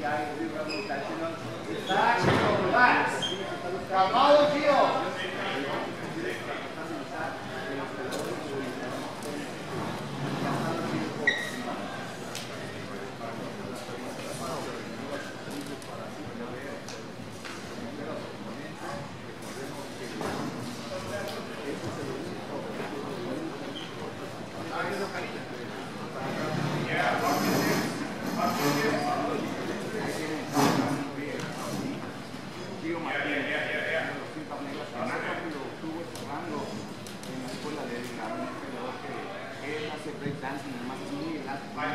BI, everyone is national. It's that collapse. Kamala más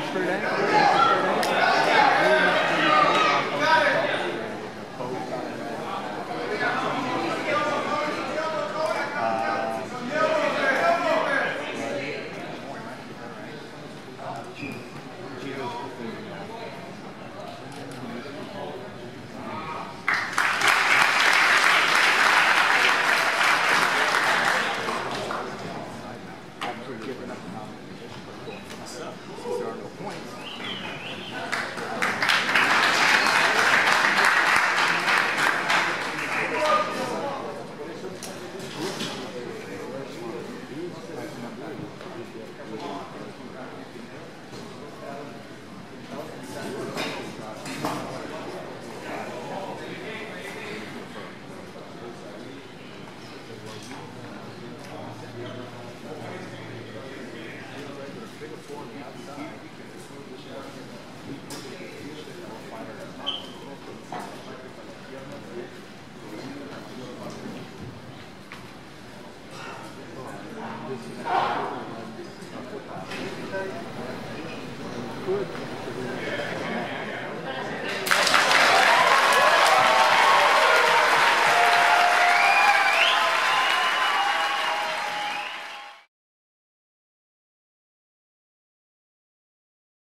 It's pretty